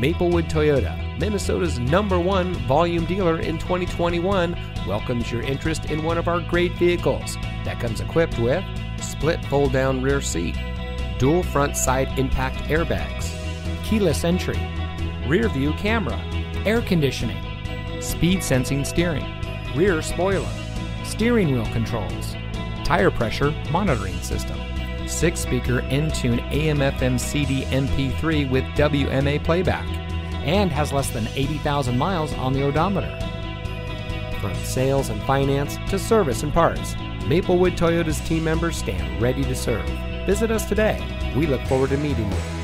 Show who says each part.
Speaker 1: Maplewood Toyota, Minnesota's number one volume dealer in 2021, welcomes your interest in one of our great vehicles that comes equipped with split fold down rear seat, dual front side impact airbags,
Speaker 2: keyless entry,
Speaker 1: rear view camera,
Speaker 2: air conditioning,
Speaker 1: speed sensing steering, rear spoiler,
Speaker 2: steering wheel controls,
Speaker 1: tire pressure monitoring system, six speaker Entune AM FM CD MP3 with WMA playback,
Speaker 2: and has less than 80,000 miles on the odometer.
Speaker 1: From sales and finance to service and parts, Maplewood Toyota's team members stand ready to serve. Visit us today. We look forward to meeting you.